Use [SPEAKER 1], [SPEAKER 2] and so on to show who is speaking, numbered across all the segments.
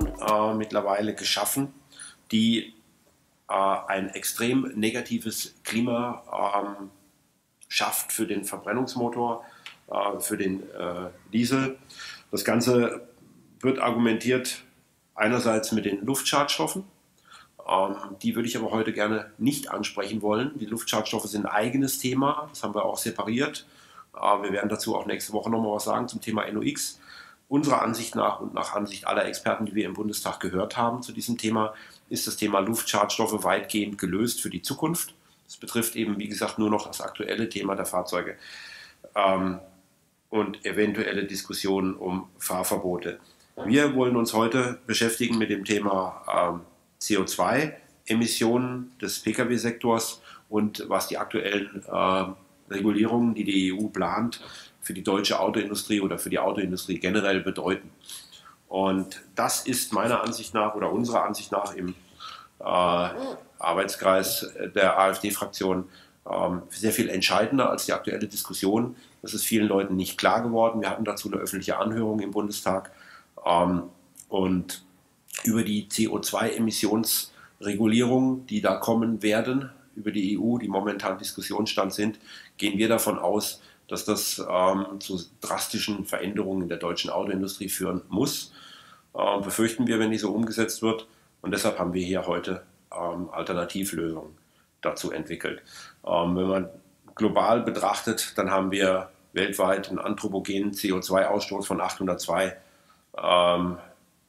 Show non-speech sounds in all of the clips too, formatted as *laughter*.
[SPEAKER 1] Situation äh, mittlerweile geschaffen, die äh, ein extrem negatives Klima ähm, schafft für den Verbrennungsmotor, äh, für den äh, Diesel. Das Ganze wird argumentiert einerseits mit den Luftschadstoffen. Ähm, die würde ich aber heute gerne nicht ansprechen wollen. Die Luftschadstoffe sind ein eigenes Thema, das haben wir auch separiert. Äh, wir werden dazu auch nächste Woche nochmal was sagen zum Thema NOx. Unserer Ansicht nach und nach Ansicht aller Experten, die wir im Bundestag gehört haben zu diesem Thema, ist das Thema Luftschadstoffe weitgehend gelöst für die Zukunft. Das betrifft eben, wie gesagt, nur noch das aktuelle Thema der Fahrzeuge ähm, und eventuelle Diskussionen um Fahrverbote. Wir wollen uns heute beschäftigen mit dem Thema ähm, CO2-Emissionen des Pkw-Sektors und was die aktuellen äh, Regulierungen, die die EU plant, für die deutsche Autoindustrie oder für die Autoindustrie generell bedeuten. Und das ist meiner Ansicht nach oder unserer Ansicht nach im äh, Arbeitskreis der AfD-Fraktion ähm, sehr viel entscheidender als die aktuelle Diskussion. Das ist vielen Leuten nicht klar geworden. Wir hatten dazu eine öffentliche Anhörung im Bundestag. Ähm, und über die CO2-Emissionsregulierungen, die da kommen werden, über die EU, die momentan Diskussionsstand sind, gehen wir davon aus, dass das ähm, zu drastischen Veränderungen in der deutschen Autoindustrie führen muss. Ähm, befürchten wir, wenn die so umgesetzt wird. Und deshalb haben wir hier heute ähm, Alternativlösungen dazu entwickelt. Ähm, wenn man global betrachtet, dann haben wir weltweit einen anthropogenen CO2-Ausstoß von 802. Ähm,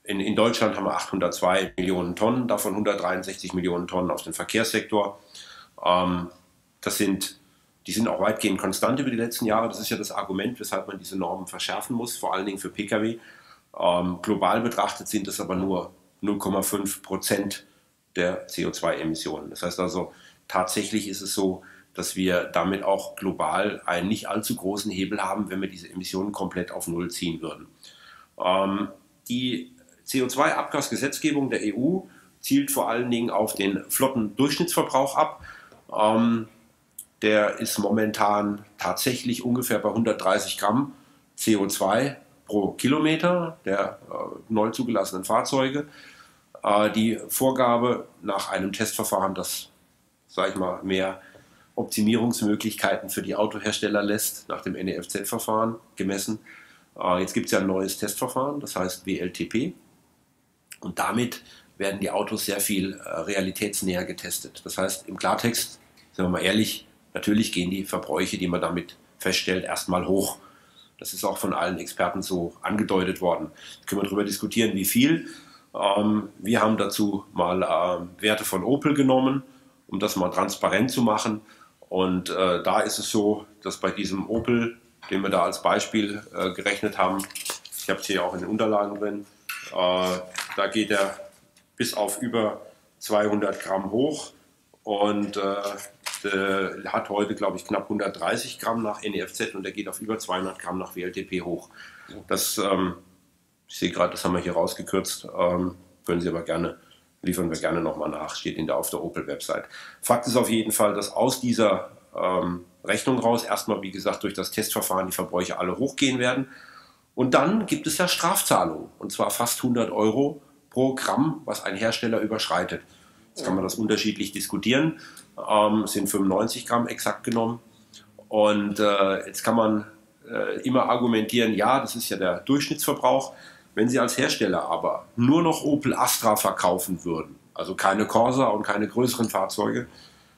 [SPEAKER 1] in, in, Deutschland haben wir 802 Millionen Tonnen, davon 163 Millionen Tonnen aus dem Verkehrssektor. Ähm, das sind die sind auch weitgehend konstant über die letzten Jahre. Das ist ja das Argument, weshalb man diese Normen verschärfen muss, vor allen Dingen für Pkw. Ähm, global betrachtet sind es aber nur 0,5 Prozent der CO2-Emissionen. Das heißt also, tatsächlich ist es so, dass wir damit auch global einen nicht allzu großen Hebel haben, wenn wir diese Emissionen komplett auf Null ziehen würden. Ähm, die CO2-Abgasgesetzgebung der EU zielt vor allen Dingen auf den Flottendurchschnittsverbrauch ab. Ähm, der ist momentan tatsächlich ungefähr bei 130 Gramm CO2 pro Kilometer der äh, neu zugelassenen Fahrzeuge. Äh, die Vorgabe nach einem Testverfahren, das, sage ich mal, mehr Optimierungsmöglichkeiten für die Autohersteller lässt, nach dem NEFZ-Verfahren gemessen. Äh, jetzt gibt es ja ein neues Testverfahren, das heißt WLTP. Und damit werden die Autos sehr viel äh, realitätsnäher getestet. Das heißt, im Klartext, sind wir mal ehrlich, Natürlich gehen die Verbräuche, die man damit feststellt, erstmal hoch. Das ist auch von allen Experten so angedeutet worden. Da können wir darüber diskutieren, wie viel. Ähm, wir haben dazu mal äh, Werte von Opel genommen, um das mal transparent zu machen. Und äh, da ist es so, dass bei diesem Opel, den wir da als Beispiel äh, gerechnet haben, ich habe es hier auch in den Unterlagen drin, äh, da geht er bis auf über 200 Gramm hoch. Und äh, hat heute, glaube ich, knapp 130 Gramm nach NEFZ und der geht auf über 200 Gramm nach WLTP hoch. Das, ähm, ich sehe gerade, das haben wir hier rausgekürzt, ähm, können Sie aber gerne, liefern wir gerne nochmal nach, steht in der, auf der Opel-Website. Fakt ist auf jeden Fall, dass aus dieser ähm, Rechnung raus erstmal, wie gesagt, durch das Testverfahren die Verbräuche alle hochgehen werden. Und dann gibt es ja Strafzahlungen, und zwar fast 100 Euro pro Gramm, was ein Hersteller überschreitet. Jetzt kann man das unterschiedlich diskutieren ähm, sind 95 Gramm exakt genommen. Und äh, jetzt kann man äh, immer argumentieren, ja, das ist ja der Durchschnittsverbrauch. Wenn Sie als Hersteller aber nur noch Opel Astra verkaufen würden, also keine Corsa und keine größeren Fahrzeuge,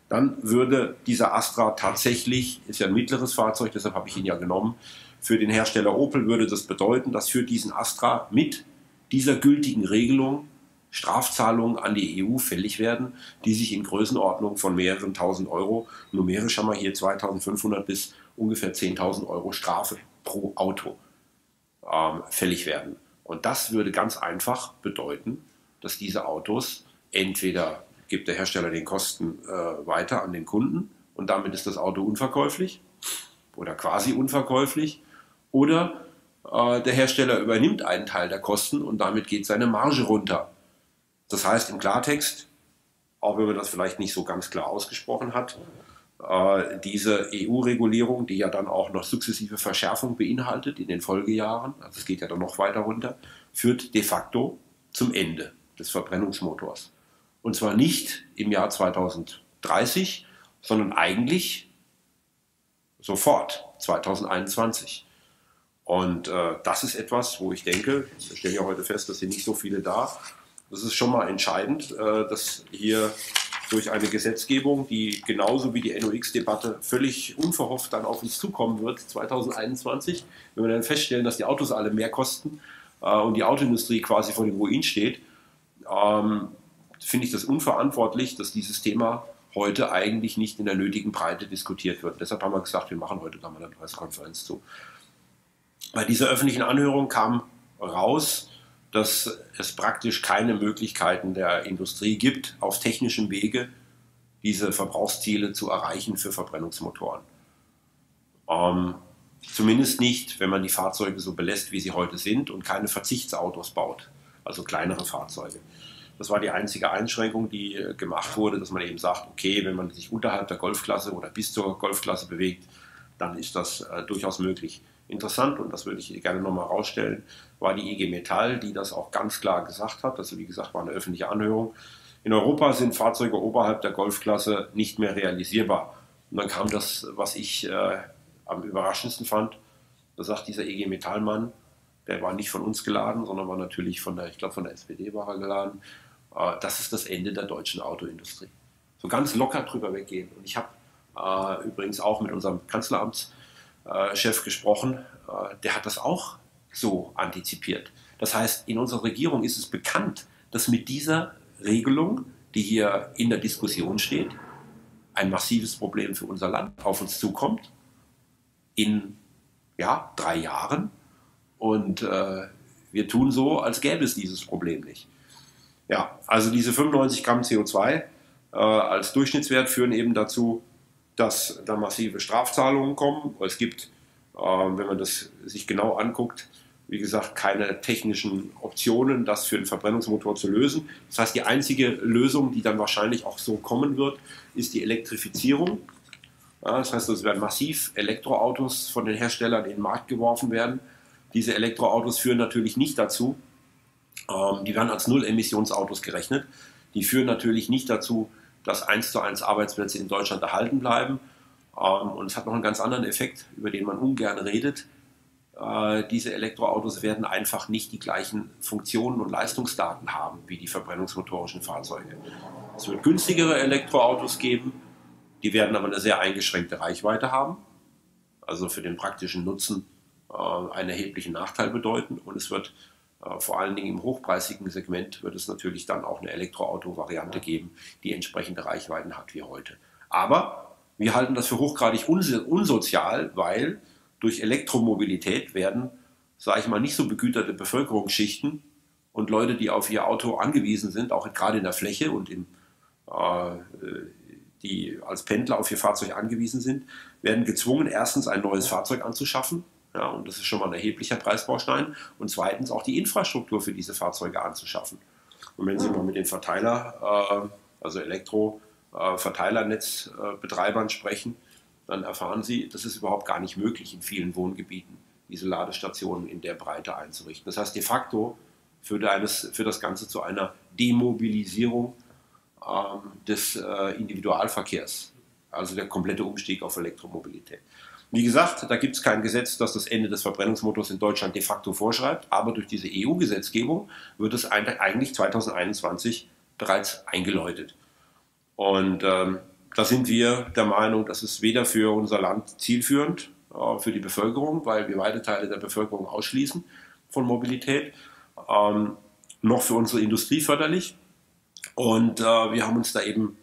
[SPEAKER 1] dann würde dieser Astra tatsächlich, ist ja ein mittleres Fahrzeug, deshalb habe ich ihn ja genommen, für den Hersteller Opel würde das bedeuten, dass für diesen Astra mit dieser gültigen Regelung Strafzahlungen an die EU fällig werden, die sich in Größenordnung von mehreren tausend Euro, numerisch haben wir hier 2500 bis ungefähr 10.000 Euro Strafe pro Auto ähm, fällig werden. Und das würde ganz einfach bedeuten, dass diese Autos entweder gibt der Hersteller den Kosten äh, weiter an den Kunden und damit ist das Auto unverkäuflich oder quasi unverkäuflich oder äh, der Hersteller übernimmt einen Teil der Kosten und damit geht seine Marge runter. Das heißt im Klartext, auch wenn man das vielleicht nicht so ganz klar ausgesprochen hat, äh, diese EU-Regulierung, die ja dann auch noch sukzessive Verschärfung beinhaltet in den Folgejahren, also es geht ja dann noch weiter runter, führt de facto zum Ende des Verbrennungsmotors. Und zwar nicht im Jahr 2030, sondern eigentlich sofort, 2021. Und äh, das ist etwas, wo ich denke, ich stelle ja heute fest, dass hier nicht so viele da, das ist schon mal entscheidend, äh, dass hier durch eine Gesetzgebung, die genauso wie die NOx-Debatte völlig unverhofft dann auf uns zukommen wird, 2021, wenn wir dann feststellen, dass die Autos alle mehr kosten äh, und die Autoindustrie quasi vor dem Ruin steht, ähm, finde ich das unverantwortlich, dass dieses Thema heute eigentlich nicht in der nötigen Breite diskutiert wird. Deshalb haben wir gesagt, wir machen heute da mal eine Pressekonferenz zu. Bei dieser öffentlichen Anhörung kam raus, dass es praktisch keine Möglichkeiten der Industrie gibt, auf technischem Wege diese Verbrauchsziele zu erreichen für Verbrennungsmotoren. Ähm, zumindest nicht, wenn man die Fahrzeuge so belässt, wie sie heute sind und keine Verzichtsautos baut, also kleinere Fahrzeuge. Das war die einzige Einschränkung, die äh, gemacht wurde, dass man eben sagt, okay, wenn man sich unterhalb der Golfklasse oder bis zur Golfklasse bewegt, dann ist das äh, durchaus möglich interessant, und das würde ich gerne nochmal herausstellen, war die IG Metall, die das auch ganz klar gesagt hat. Also wie gesagt, war eine öffentliche Anhörung. In Europa sind Fahrzeuge oberhalb der Golfklasse nicht mehr realisierbar. Und dann kam das, was ich äh, am überraschendsten fand. Da sagt dieser IG Metallmann, der war nicht von uns geladen, sondern war natürlich von der, ich glaube von der SPD war er geladen. Äh, das ist das Ende der deutschen Autoindustrie. So ganz locker drüber weggehen. Und ich habe äh, übrigens auch mit unserem Kanzleramts äh, Chef gesprochen, äh, der hat das auch so antizipiert. Das heißt, in unserer Regierung ist es bekannt, dass mit dieser Regelung, die hier in der Diskussion steht, ein massives Problem für unser Land auf uns zukommt in ja, drei Jahren. Und äh, wir tun so, als gäbe es dieses Problem nicht. Ja, also diese 95 Gramm CO2 äh, als Durchschnittswert führen eben dazu, dass da massive Strafzahlungen kommen. Es gibt, äh, wenn man das sich genau anguckt, wie gesagt, keine technischen Optionen, das für einen Verbrennungsmotor zu lösen. Das heißt, die einzige Lösung, die dann wahrscheinlich auch so kommen wird, ist die Elektrifizierung. Das heißt, es werden massiv Elektroautos von den Herstellern in den Markt geworfen werden. Diese Elektroautos führen natürlich nicht dazu, ähm, die werden als Null-Emissionsautos gerechnet. Die führen natürlich nicht dazu, dass eins zu eins Arbeitsplätze in Deutschland erhalten bleiben. Ähm, und es hat noch einen ganz anderen Effekt, über den man ungern redet. Äh, diese Elektroautos werden einfach nicht die gleichen Funktionen und Leistungsdaten haben wie die verbrennungsmotorischen Fahrzeuge. Es wird günstigere Elektroautos geben, die werden aber eine sehr eingeschränkte Reichweite haben, also für den praktischen Nutzen äh, einen erheblichen Nachteil bedeuten. Und es wird vor allen Dingen im hochpreisigen Segment wird es natürlich dann auch eine Elektroauto-Variante geben, die entsprechende Reichweiten hat wie heute. Aber wir halten das für hochgradig unsozial, weil durch Elektromobilität werden, sage ich mal, nicht so begüterte Bevölkerungsschichten und Leute, die auf ihr Auto angewiesen sind, auch gerade in der Fläche und im, äh, die als Pendler auf ihr Fahrzeug angewiesen sind, werden gezwungen, erstens ein neues Fahrzeug anzuschaffen, ja, und das ist schon mal ein erheblicher Preisbaustein. Und zweitens auch die Infrastruktur für diese Fahrzeuge anzuschaffen. Und wenn Sie mal mit den Verteiler, äh, also Elektro-Verteilernetzbetreibern äh, sprechen, dann erfahren Sie, das ist überhaupt gar nicht möglich in vielen Wohngebieten, diese Ladestationen in der Breite einzurichten. Das heißt, de facto führt, eines, führt das Ganze zu einer Demobilisierung ähm, des äh, Individualverkehrs, also der komplette Umstieg auf Elektromobilität. Wie gesagt, da gibt es kein Gesetz, das das Ende des Verbrennungsmotors in Deutschland de facto vorschreibt, aber durch diese EU-Gesetzgebung wird es eigentlich 2021 bereits eingeläutet. Und ähm, da sind wir der Meinung, das ist weder für unser Land zielführend, äh, für die Bevölkerung, weil wir weite Teile der Bevölkerung ausschließen von Mobilität, ähm, noch für unsere Industrie förderlich. Und äh, wir haben uns da eben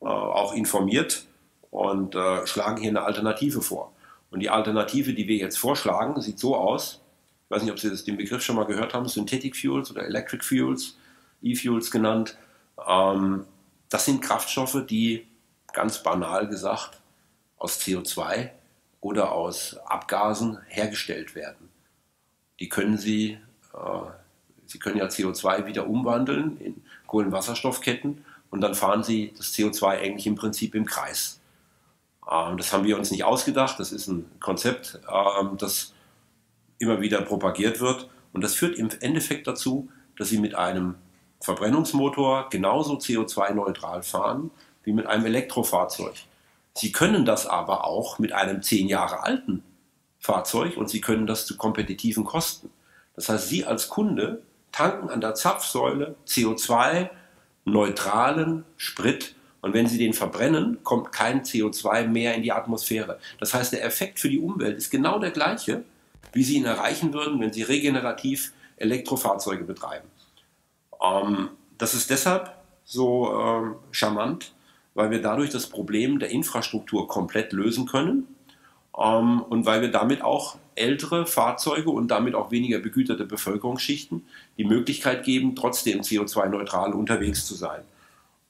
[SPEAKER 1] äh, auch informiert und äh, schlagen hier eine Alternative vor. Und die Alternative, die wir jetzt vorschlagen, sieht so aus. Ich weiß nicht, ob Sie das, den Begriff schon mal gehört haben, Synthetic Fuels oder Electric Fuels, E-Fuels genannt. Ähm, das sind Kraftstoffe, die ganz banal gesagt aus CO2 oder aus Abgasen hergestellt werden. Die können Sie, äh, Sie können ja CO2 wieder umwandeln in Kohlenwasserstoffketten und dann fahren Sie das CO2 eigentlich im Prinzip im Kreis. Ähm, das haben wir uns nicht ausgedacht. Das ist ein Konzept, ähm, das immer wieder propagiert wird. Und das führt im Endeffekt dazu, dass sie mit einem Verbrennungsmotor genauso CO2-neutral fahren wie mit einem Elektrofahrzeug. Sie können das aber auch mit einem zehn Jahre alten Fahrzeug und Sie können das zu kompetitiven Kosten. Das heißt, Sie als Kunde tanken an der Zapfsäule CO2-neutralen Sprit und wenn Sie den verbrennen, kommt kein CO2 mehr in die Atmosphäre. Das heißt, der Effekt für die Umwelt ist genau der gleiche, wie Sie ihn erreichen würden, wenn Sie regenerativ Elektrofahrzeuge betreiben. Ähm, das ist deshalb so ähm, charmant, weil wir dadurch das Problem der Infrastruktur komplett lösen können ähm, und weil wir damit auch ältere Fahrzeuge und damit auch weniger begüterte Bevölkerungsschichten die Möglichkeit geben, trotzdem CO2-neutral unterwegs zu sein.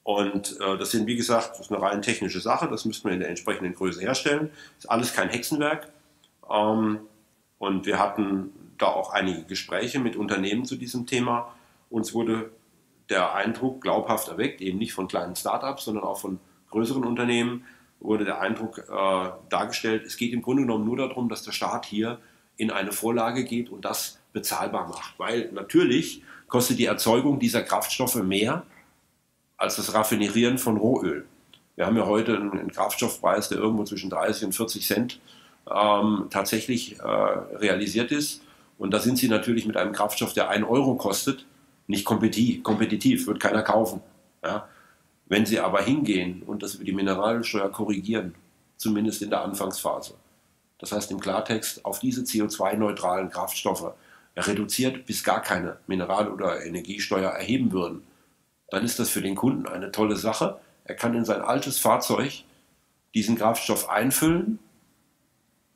[SPEAKER 1] Und äh, das sind, wie gesagt, das ist eine rein technische Sache, das müssten wir in der entsprechenden Größe herstellen. Ist alles kein Hexenwerk. Ähm, und wir hatten da auch einige Gespräche mit Unternehmen zu diesem Thema. Uns wurde der Eindruck glaubhaft erweckt, eben nicht von kleinen Startups, sondern auch von größeren Unternehmen, wurde der Eindruck äh, dargestellt, es geht im Grunde genommen nur darum, dass der Staat hier in eine Vorlage geht und das bezahlbar macht. Weil natürlich kostet die Erzeugung dieser Kraftstoffe mehr als das Raffinerieren von Rohöl. Wir haben ja heute einen Kraftstoffpreis, der irgendwo zwischen 30 und 40 Cent ähm, tatsächlich äh, realisiert ist. Und da sind sie natürlich mit einem Kraftstoff, der 1 Euro kostet, nicht kompetitiv, kompetitiv wird keiner kaufen. Ja? Wenn sie aber hingehen und das über die Mineralsteuer korrigieren, zumindest in der Anfangsphase, das heißt im Klartext auf diese CO2-neutralen Kraftstoffe reduziert bis gar keine Mineral- oder Energiesteuer erheben würden, dann ist das für den Kunden eine tolle Sache. Er kann in sein altes Fahrzeug diesen Kraftstoff einfüllen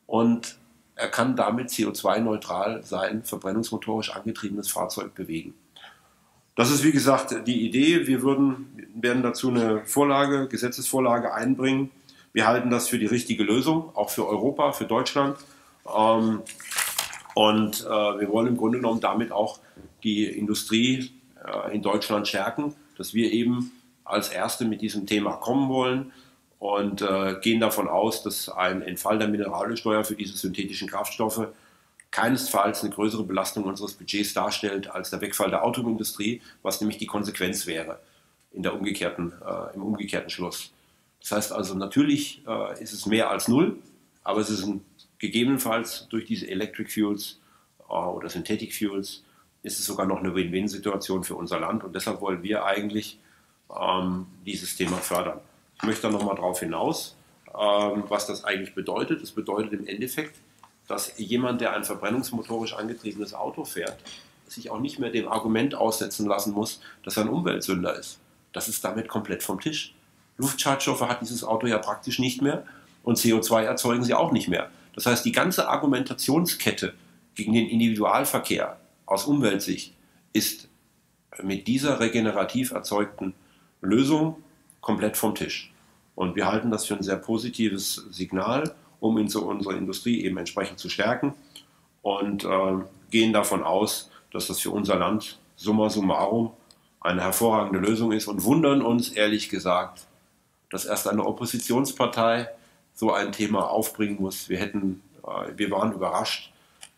[SPEAKER 1] und er kann damit CO2-neutral sein verbrennungsmotorisch angetriebenes Fahrzeug bewegen. Das ist wie gesagt die Idee. Wir würden, werden dazu eine Vorlage, Gesetzesvorlage einbringen. Wir halten das für die richtige Lösung, auch für Europa, für Deutschland. Ähm, und äh, wir wollen im Grunde genommen damit auch die Industrie äh, in Deutschland stärken, dass wir eben als Erste mit diesem Thema kommen wollen und äh, gehen davon aus, dass ein Entfall der Mineralsteuer für diese synthetischen Kraftstoffe keinesfalls eine größere Belastung unseres Budgets darstellt als der Wegfall der Autoindustrie, was nämlich die Konsequenz wäre in der umgekehrten, äh, im umgekehrten Schluss. Das heißt also, natürlich äh, ist es mehr als null, aber es ist ein, gegebenenfalls durch diese Electric Fuels äh, oder Synthetic Fuels ist es sogar noch eine Win-Win-Situation für unser Land und deshalb wollen wir eigentlich ähm, dieses Thema fördern. Ich möchte da nochmal darauf hinaus, ähm, was das eigentlich bedeutet. Es bedeutet im Endeffekt, dass jemand, der ein verbrennungsmotorisch angetriebenes Auto fährt, sich auch nicht mehr dem Argument aussetzen lassen muss, dass er ein Umweltsünder ist. Das ist damit komplett vom Tisch. Luftschadstoffe hat dieses Auto ja praktisch nicht mehr und CO2 erzeugen sie auch nicht mehr. Das heißt, die ganze Argumentationskette gegen den Individualverkehr aus Umweltsicht ist mit dieser regenerativ erzeugten Lösung komplett vom Tisch. Und wir halten das für ein sehr positives Signal, um unsere Industrie eben entsprechend zu stärken und äh, gehen davon aus, dass das für unser Land summa summarum eine hervorragende Lösung ist und wundern uns ehrlich gesagt, dass erst eine Oppositionspartei so ein Thema aufbringen muss. Wir hätten, äh, wir waren überrascht,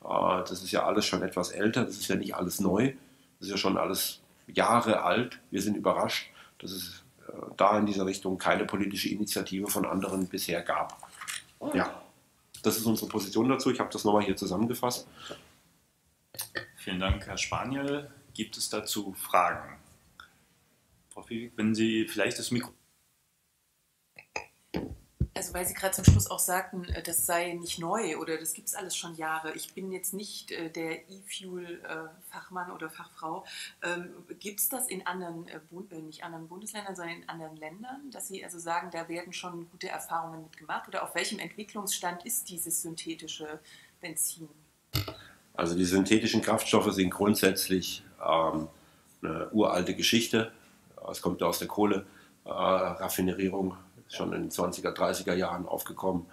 [SPEAKER 1] das ist ja alles schon etwas älter, das ist ja nicht alles neu, das ist ja schon alles Jahre alt. Wir sind überrascht, dass es äh, da in dieser Richtung keine politische Initiative von anderen bisher gab. Ja, das ist unsere Position dazu. Ich habe das nochmal hier zusammengefasst.
[SPEAKER 2] Vielen Dank, Herr Spaniel. Gibt es dazu Fragen? Frau Fiebig, wenn Sie vielleicht das Mikro
[SPEAKER 3] also weil Sie gerade zum Schluss auch sagten, äh, das sei nicht neu oder das gibt es alles schon Jahre. Ich bin jetzt nicht äh, der E-Fuel-Fachmann oder Fachfrau. Ähm, gibt es das in anderen, äh, nicht anderen Bundesländern, sondern in anderen Ländern, dass Sie also sagen, da werden schon gute Erfahrungen mitgemacht? Oder auf welchem Entwicklungsstand ist dieses synthetische Benzin?
[SPEAKER 1] Also die synthetischen Kraftstoffe sind grundsätzlich ähm, eine uralte Geschichte. Es kommt aus der Kohleraffinerierung schon in den 20er, 30er Jahren aufgekommen.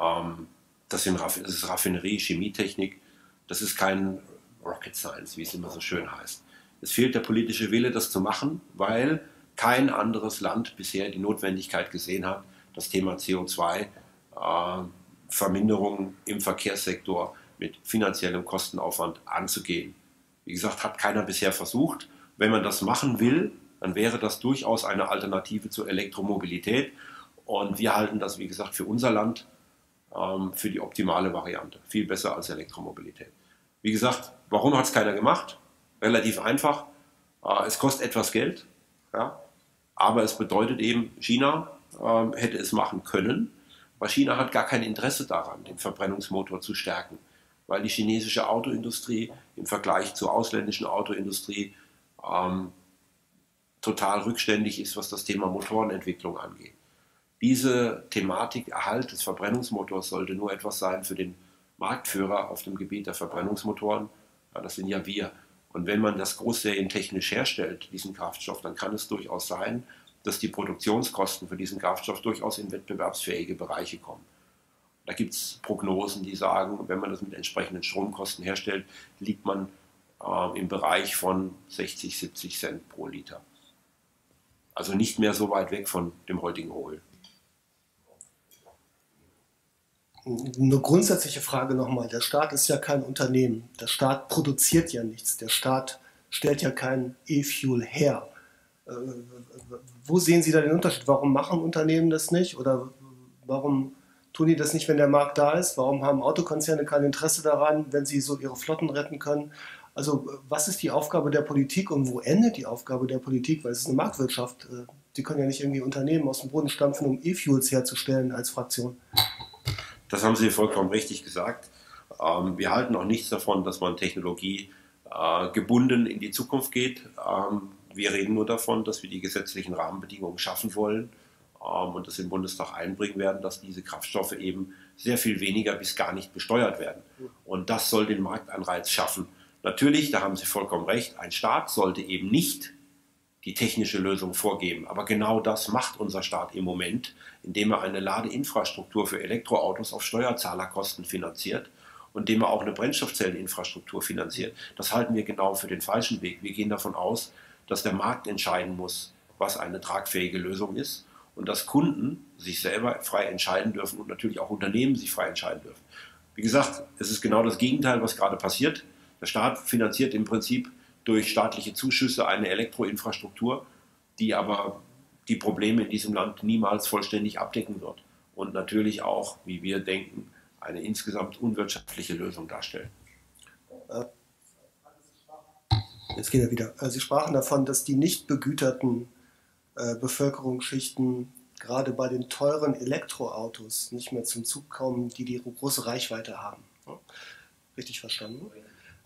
[SPEAKER 1] Ähm, das, sind, das ist Raffinerie, Chemietechnik. Das ist kein Rocket Science, wie es immer so schön heißt. Es fehlt der politische Wille, das zu machen, weil kein anderes Land bisher die Notwendigkeit gesehen hat, das Thema CO2-Verminderung äh, im Verkehrssektor mit finanziellem Kostenaufwand anzugehen. Wie gesagt, hat keiner bisher versucht. Wenn man das machen will, dann wäre das durchaus eine Alternative zur Elektromobilität. Und wir halten das, wie gesagt, für unser Land ähm, für die optimale Variante. Viel besser als Elektromobilität. Wie gesagt, warum hat es keiner gemacht? Relativ einfach. Äh, es kostet etwas Geld, ja, aber es bedeutet eben, China äh, hätte es machen können, weil China hat gar kein Interesse daran, den Verbrennungsmotor zu stärken, weil die chinesische Autoindustrie im Vergleich zur ausländischen Autoindustrie ähm, total rückständig ist, was das Thema Motorenentwicklung angeht. Diese Thematik Erhalt des Verbrennungsmotors sollte nur etwas sein für den Marktführer auf dem Gebiet der Verbrennungsmotoren. Ja, das sind ja wir. Und wenn man das großserientechnisch herstellt, diesen Kraftstoff, dann kann es durchaus sein, dass die Produktionskosten für diesen Kraftstoff durchaus in wettbewerbsfähige Bereiche kommen. Da gibt es Prognosen, die sagen, wenn man das mit entsprechenden Stromkosten herstellt, liegt man äh, im Bereich von 60, 70 Cent pro Liter. Also nicht mehr so weit weg von dem heutigen Öl.
[SPEAKER 4] Eine grundsätzliche Frage nochmal. Der Staat ist ja kein Unternehmen. Der Staat produziert ja nichts. Der Staat stellt ja kein E-Fuel her. Äh, wo sehen Sie da den Unterschied? Warum machen Unternehmen das nicht? Oder warum tun die das nicht, wenn der Markt da ist? Warum haben Autokonzerne kein Interesse daran, wenn sie so ihre Flotten retten können? Also was ist die Aufgabe der Politik und wo endet die Aufgabe der Politik? Weil es ist eine Marktwirtschaft. Äh, die können ja nicht irgendwie Unternehmen aus dem Boden stampfen, um E-Fuels herzustellen als Fraktion.
[SPEAKER 1] Das haben Sie vollkommen richtig gesagt. Ähm, wir halten auch nichts davon, dass man Technologie äh, gebunden in die Zukunft geht. Ähm, wir reden nur davon, dass wir die gesetzlichen Rahmenbedingungen schaffen wollen ähm, und das im Bundestag einbringen werden, dass diese Kraftstoffe eben sehr viel weniger bis gar nicht besteuert werden. Und das soll den Marktanreiz schaffen. Natürlich, da haben Sie vollkommen recht, ein Staat sollte eben nicht die technische Lösung vorgeben. Aber genau das macht unser Staat im Moment, indem er eine Ladeinfrastruktur für Elektroautos auf Steuerzahlerkosten finanziert und indem er auch eine Brennstoffzelleninfrastruktur finanziert. Das halten wir genau für den falschen Weg. Wir gehen davon aus, dass der Markt entscheiden muss, was eine tragfähige Lösung ist und dass Kunden sich selber frei entscheiden dürfen und natürlich auch Unternehmen sich frei entscheiden dürfen. Wie gesagt, es ist genau das Gegenteil, was gerade passiert. Der Staat finanziert im Prinzip durch staatliche Zuschüsse eine Elektroinfrastruktur, die aber die Probleme in diesem Land niemals vollständig abdecken wird und natürlich auch, wie wir denken, eine insgesamt unwirtschaftliche Lösung darstellen.
[SPEAKER 4] Jetzt geht er wieder. Äh, Sie sprachen davon, dass die nicht begüterten äh, Bevölkerungsschichten gerade bei den teuren Elektroautos nicht mehr zum Zug kommen, die die große Reichweite haben. Richtig verstanden?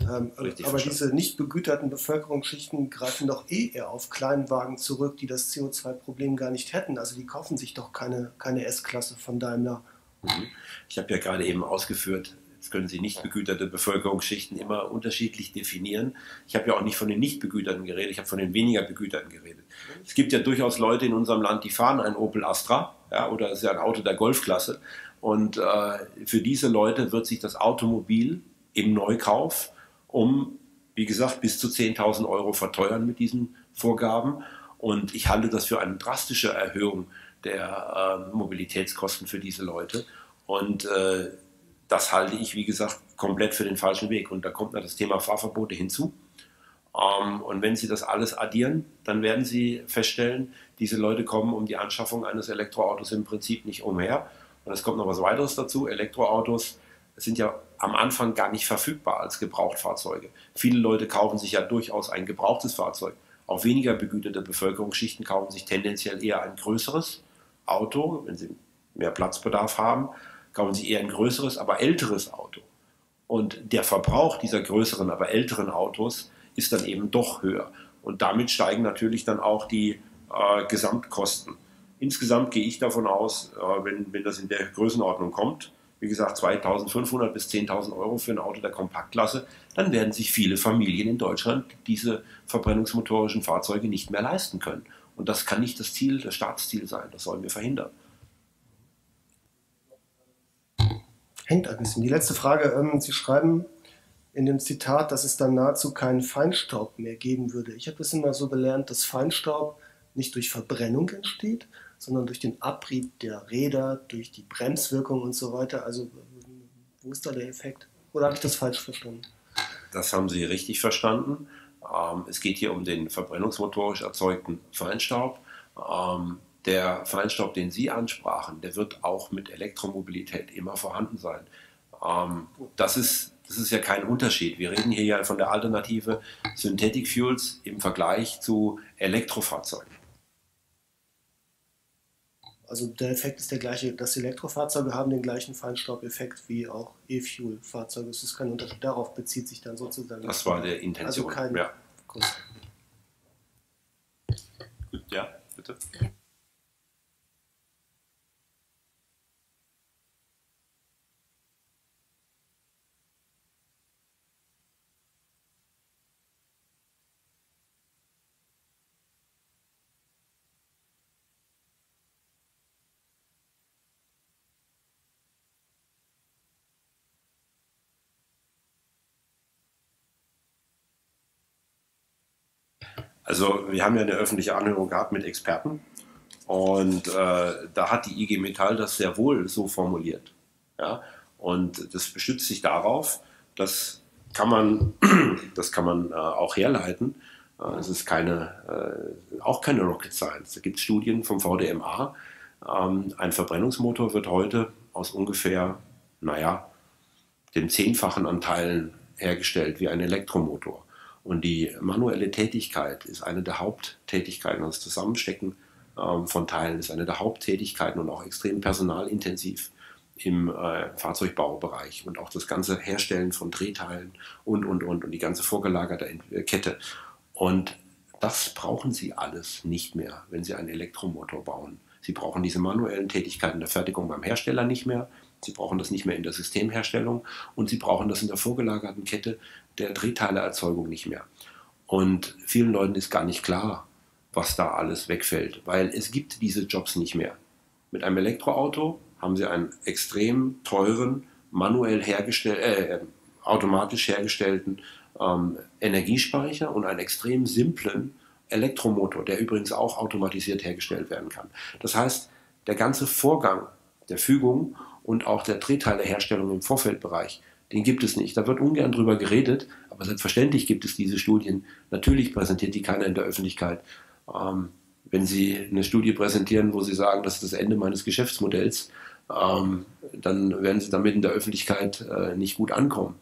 [SPEAKER 4] Ähm, aber diese nicht begüterten Bevölkerungsschichten greifen doch eh eher auf Kleinwagen zurück, die das CO2-Problem gar nicht hätten. Also die kaufen sich doch keine, keine S-Klasse von Daimler.
[SPEAKER 1] Mhm. Ich habe ja gerade eben ausgeführt, jetzt können Sie nicht begüterte Bevölkerungsschichten immer unterschiedlich definieren. Ich habe ja auch nicht von den nicht begüterten geredet, ich habe von den weniger begüterten geredet. Es gibt ja durchaus Leute in unserem Land, die fahren ein Opel Astra ja, oder ist ja ein Auto der Golfklasse. Und äh, für diese Leute wird sich das Automobil im Neukauf um, wie gesagt, bis zu 10.000 Euro verteuern mit diesen Vorgaben. Und ich halte das für eine drastische Erhöhung der äh, Mobilitätskosten für diese Leute. Und äh, das halte ich, wie gesagt, komplett für den falschen Weg. Und da kommt noch das Thema Fahrverbote hinzu. Ähm, und wenn Sie das alles addieren, dann werden Sie feststellen, diese Leute kommen um die Anschaffung eines Elektroautos im Prinzip nicht umher. Und es kommt noch was weiteres dazu. Elektroautos sind ja am Anfang gar nicht verfügbar als Gebrauchtfahrzeuge. Viele Leute kaufen sich ja durchaus ein gebrauchtes Fahrzeug. Auch weniger begüterte Bevölkerungsschichten kaufen sich tendenziell eher ein größeres Auto, wenn sie mehr Platzbedarf haben, kaufen sie eher ein größeres, aber älteres Auto. Und der Verbrauch dieser größeren, aber älteren Autos ist dann eben doch höher. Und damit steigen natürlich dann auch die äh, Gesamtkosten. Insgesamt gehe ich davon aus, äh, wenn, wenn das in der Größenordnung kommt, wie gesagt 2.500 bis 10.000 Euro für ein Auto der Kompaktklasse, dann werden sich viele Familien in Deutschland diese verbrennungsmotorischen Fahrzeuge nicht mehr leisten können. Und das kann nicht das Ziel, das Staatsziel sein. Das sollen wir verhindern.
[SPEAKER 4] Hängt ein bisschen. Die letzte Frage. Ähm, Sie schreiben in dem Zitat, dass es dann nahezu keinen Feinstaub mehr geben würde. Ich habe es immer so gelernt, dass Feinstaub nicht durch Verbrennung entsteht, sondern durch den Abrieb der Räder, durch die Bremswirkung und so weiter. Also wo ist da der Effekt? Oder habe ich das falsch verstanden?
[SPEAKER 1] Das haben Sie richtig verstanden. Ähm, es geht hier um den verbrennungsmotorisch erzeugten Feinstaub. Ähm, der Feinstaub, den Sie ansprachen, der wird auch mit Elektromobilität immer vorhanden sein. Ähm, das, ist, das ist ja kein Unterschied. Wir reden hier ja von der Alternative Synthetic Fuels im Vergleich zu Elektrofahrzeugen.
[SPEAKER 4] Also der Effekt ist der gleiche, dass Elektrofahrzeuge haben den gleichen Feinstaubeffekt wie auch E-Fuel-Fahrzeuge. Es ist kein Unterschied. Darauf bezieht sich dann sozusagen.
[SPEAKER 1] Das war der Intention.
[SPEAKER 4] Also kein,
[SPEAKER 1] ja.
[SPEAKER 2] Gut, ja, bitte.
[SPEAKER 1] Also wir haben ja eine öffentliche Anhörung gehabt mit Experten und äh, da hat die IG Metall das sehr wohl so formuliert. Ja? Und das bestützt sich darauf, dass kann man, *clears throat* das kann man äh, auch herleiten. Äh, es ist keine, äh, auch keine Rocket Science. Da gibt es Studien vom VDMA. Ähm, ein Verbrennungsmotor wird heute aus ungefähr, naja, den zehnfachen Anteilen hergestellt wie ein Elektromotor. Und die manuelle Tätigkeit ist eine der Haupttätigkeiten. Das Zusammenstecken ähm, von Teilen ist eine der Haupttätigkeiten und auch extrem personalintensiv im äh, Fahrzeugbaubereich und auch das ganze Herstellen von Drehteilen und, und, und und die ganze vorgelagerte äh, Kette. Und das brauchen Sie alles nicht mehr, wenn Sie einen Elektromotor bauen. Sie brauchen diese manuellen Tätigkeiten der Fertigung beim Hersteller nicht mehr. Sie brauchen das nicht mehr in der Systemherstellung und Sie brauchen das in der vorgelagerten Kette der Drehteileerzeugung nicht mehr. Und vielen Leuten ist gar nicht klar, was da alles wegfällt, weil es gibt diese Jobs nicht mehr. Mit einem Elektroauto haben Sie einen extrem teuren, manuell hergestellten, äh, automatisch hergestellten ähm, Energiespeicher und einen extrem simplen Elektromotor, der übrigens auch automatisiert hergestellt werden kann. Das heißt, der ganze Vorgang der Fügung und auch der Drehteileherstellung im Vorfeldbereich den gibt es nicht. Da wird ungern drüber geredet, aber selbstverständlich gibt es diese Studien. Natürlich präsentiert die keiner in der Öffentlichkeit. Ähm, wenn Sie eine Studie präsentieren, wo Sie sagen, das ist das Ende meines Geschäftsmodells, ähm, dann werden Sie damit in der Öffentlichkeit äh, nicht gut ankommen.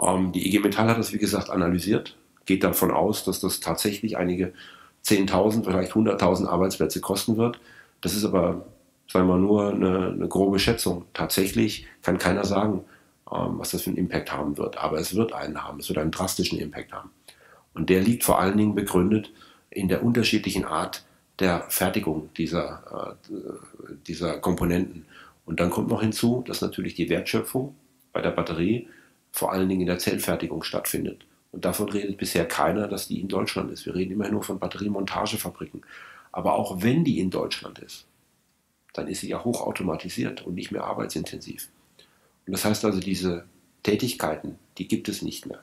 [SPEAKER 1] Ähm, die IG Metall hat das, wie gesagt, analysiert, geht davon aus, dass das tatsächlich einige 10.000, vielleicht 100.000 Arbeitsplätze kosten wird. Das ist aber, sagen wir mal, nur eine, eine grobe Schätzung. Tatsächlich kann keiner sagen, ähm, was das für einen Impact haben wird. Aber es wird einen haben, es wird einen drastischen Impact haben. Und der liegt vor allen Dingen begründet in der unterschiedlichen Art der Fertigung dieser, äh, dieser Komponenten. Und dann kommt noch hinzu, dass natürlich die Wertschöpfung bei der Batterie vor allen Dingen in der Zellfertigung stattfindet. Und davon redet bisher keiner, dass die in Deutschland ist. Wir reden immer nur von Batteriemontagefabriken. Aber auch wenn die in Deutschland ist, dann ist sie ja hochautomatisiert und nicht mehr arbeitsintensiv. Und das heißt also, diese Tätigkeiten, die gibt es nicht mehr.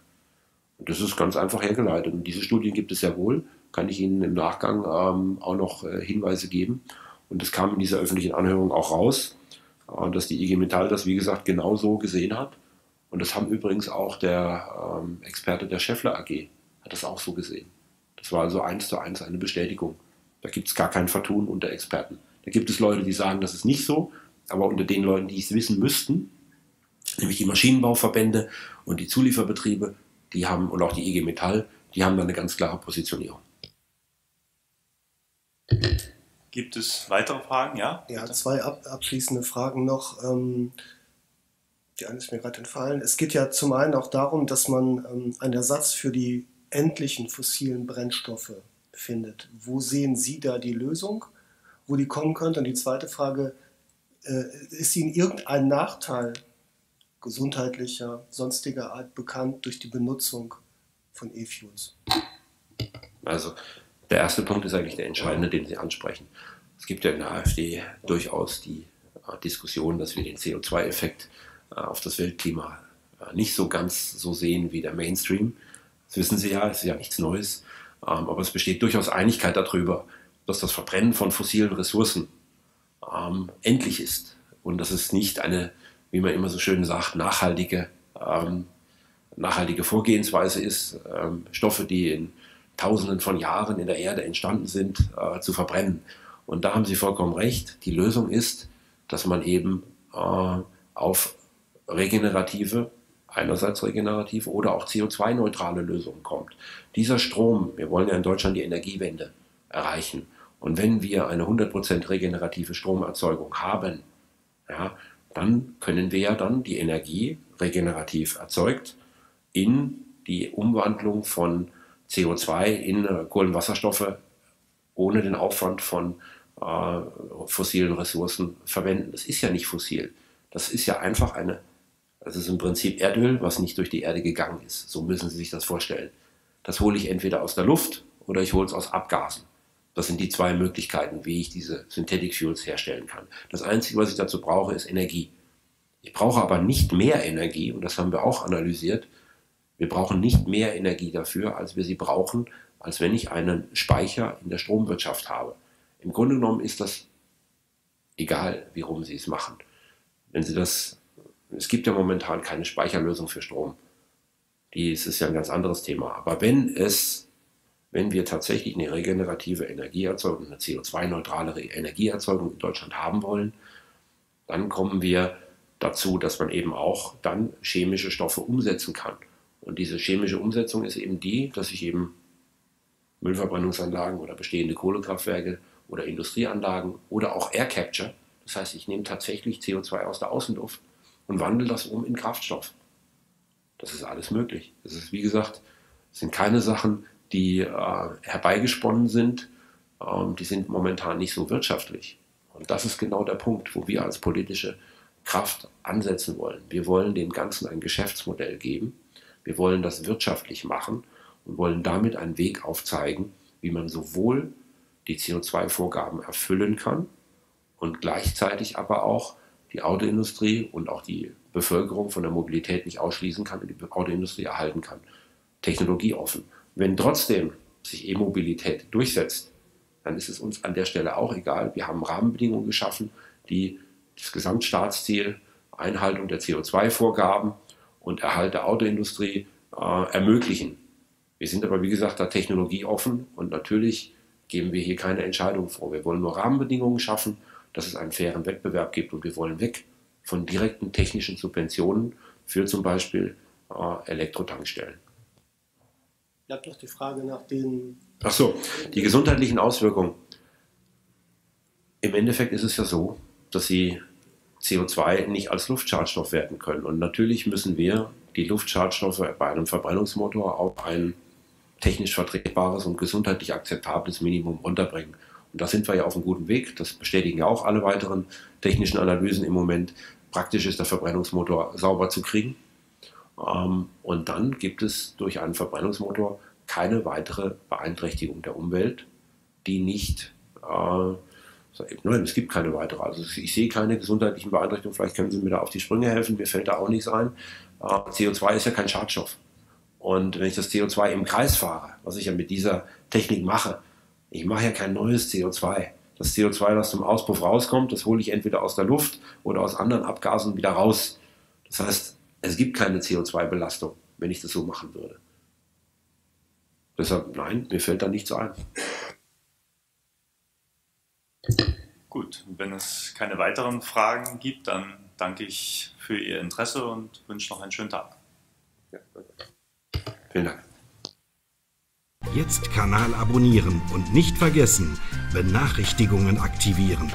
[SPEAKER 1] Und das ist ganz einfach hergeleitet. Und diese Studien gibt es sehr wohl, kann ich Ihnen im Nachgang ähm, auch noch äh, Hinweise geben. Und das kam in dieser öffentlichen Anhörung auch raus, äh, dass die IG Metall das, wie gesagt, genau so gesehen hat. Und das haben übrigens auch der ähm, Experte der Scheffler AG, hat das auch so gesehen. Das war also eins zu eins eine Bestätigung. Da gibt es gar kein Vertun unter Experten. Da gibt es Leute, die sagen, das ist nicht so, aber unter den Leuten, die es wissen müssten, nämlich die Maschinenbauverbände und die Zulieferbetriebe, die haben, und auch die IG Metall, die haben da eine ganz klare Positionierung.
[SPEAKER 2] Gibt es weitere Fragen? Ja?
[SPEAKER 4] Ja, zwei ab abschließende Fragen noch. Ähm, die eine ist mir gerade entfallen. Es geht ja zum einen auch darum, dass man ähm, einen Ersatz für die endlichen fossilen Brennstoffe findet. Wo sehen Sie da die Lösung, wo die kommen könnte? Und die zweite Frage, äh, ist Ihnen irgendein Nachteil gesundheitlicher, sonstiger Art bekannt durch die Benutzung von E-Fuels?
[SPEAKER 1] Also der erste Punkt ist eigentlich der entscheidende, den Sie ansprechen. Es gibt ja in der AfD durchaus die äh, Diskussion, dass wir den CO2-Effekt äh, auf das Weltklima nicht so ganz so sehen wie der Mainstream. Das wissen Sie ja, es ist ja nichts Neues. Ähm, aber es besteht durchaus Einigkeit darüber, dass das Verbrennen von fossilen Ressourcen ähm, endlich ist und dass es nicht eine wie man immer so schön sagt, nachhaltige ähm, nachhaltige Vorgehensweise ist, ähm, Stoffe, die in Tausenden von Jahren in der Erde entstanden sind, äh, zu verbrennen. Und da haben Sie vollkommen recht. Die Lösung ist, dass man eben äh, auf regenerative, einerseits regenerative oder auch CO2-neutrale Lösungen kommt. Dieser Strom, wir wollen ja in Deutschland die Energiewende erreichen. Und wenn wir eine 100% regenerative Stromerzeugung haben, ja, dann können wir ja dann die Energie regenerativ erzeugt in die Umwandlung von CO2 in äh, Kohlenwasserstoffe ohne den Aufwand von äh, fossilen Ressourcen verwenden. Das ist ja nicht fossil. Das ist ja einfach eine, das ist im Prinzip Erdöl, was nicht durch die Erde gegangen ist. So müssen Sie sich das vorstellen. Das hole ich entweder aus der Luft oder ich hole es aus Abgasen. Das sind die zwei Möglichkeiten, wie ich diese Synthetic Fuels herstellen kann. Das Einzige, was ich dazu brauche, ist Energie. Ich brauche aber nicht mehr Energie, und das haben wir auch analysiert, wir brauchen nicht mehr Energie dafür, als wir sie brauchen, als wenn ich einen Speicher in der Stromwirtschaft habe. Im Grunde genommen ist das egal, wie rum Sie es machen. Wenn Sie das, es gibt ja momentan keine Speicherlösung für Strom. Die ist, ist ja ein ganz anderes Thema. Aber wenn es, wenn wir tatsächlich eine regenerative Energieerzeugung, eine CO2-neutrale Energieerzeugung in Deutschland haben wollen, dann kommen wir dazu, dass man eben auch dann chemische Stoffe umsetzen kann. Und diese chemische Umsetzung ist eben die, dass ich eben Müllverbrennungsanlagen oder bestehende Kohlekraftwerke oder Industrieanlagen oder auch Air Capture, das heißt, ich nehme tatsächlich CO2 aus der Außenluft und wandle das um in Kraftstoff. Das ist alles möglich. Das ist, wie gesagt, sind keine Sachen, die äh, herbeigesponnen sind. Ähm, die sind momentan nicht so wirtschaftlich. Und das ist genau der Punkt, wo wir als politische Kraft ansetzen wollen. Wir wollen dem Ganzen ein Geschäftsmodell geben, wir wollen das wirtschaftlich machen und wollen damit einen Weg aufzeigen, wie man sowohl die CO2-Vorgaben erfüllen kann und gleichzeitig aber auch die Autoindustrie und auch die Bevölkerung von der Mobilität nicht ausschließen kann und die Autoindustrie erhalten kann. Technologieoffen. Wenn trotzdem sich E-Mobilität durchsetzt, dann ist es uns an der Stelle auch egal. Wir haben Rahmenbedingungen geschaffen, die das Gesamtstaatsziel Einhaltung der CO2-Vorgaben und Erhalt der Autoindustrie äh, ermöglichen. Wir sind aber, wie gesagt, da technologieoffen und natürlich geben wir hier keine Entscheidung vor. Wir wollen nur Rahmenbedingungen schaffen, dass es einen fairen Wettbewerb gibt und wir wollen weg von direkten technischen Subventionen für zum Beispiel äh, Elektrotankstellen.
[SPEAKER 4] Bleibt noch die Frage nach den.
[SPEAKER 1] Ach so, die gesundheitlichen Auswirkungen. Im Endeffekt ist es ja so, dass sie CO2 nicht als Luftschadstoff werten können. Und natürlich müssen wir die Luftschadstoffe bei einem Verbrennungsmotor auf ein technisch vertretbares und gesundheitlich akzeptables Minimum runterbringen. Und da sind wir ja auf einem guten Weg. Das bestätigen ja auch alle weiteren technischen Analysen im Moment. Praktisch ist der Verbrennungsmotor sauber zu kriegen. Ähm, und dann gibt es durch einen Verbrennungsmotor keine weitere Beeinträchtigung der Umwelt, die nicht äh, Nein, es gibt keine weitere. Also ich sehe keine gesundheitlichen Beeinträchtigungen. Vielleicht können Sie mir da auf die Sprünge helfen. Mir fällt da auch nichts ein. Äh, CO2 ist ja kein Schadstoff. Und wenn ich das CO2 im Kreis fahre, was ich ja mit dieser Technik mache, ich mache ja kein neues CO2. Das CO2, das zum Auspuff rauskommt, das hole ich entweder aus der Luft oder aus anderen Abgasen wieder raus. Das heißt, es gibt keine CO2-Belastung, wenn ich das so machen würde. Deshalb, nein, mir fällt da nichts ein.
[SPEAKER 2] Gut, wenn es keine weiteren Fragen gibt, dann danke ich für Ihr Interesse und wünsche noch einen schönen Tag. Ja,
[SPEAKER 1] Vielen Dank.
[SPEAKER 5] Jetzt Kanal abonnieren und nicht vergessen, Benachrichtigungen aktivieren.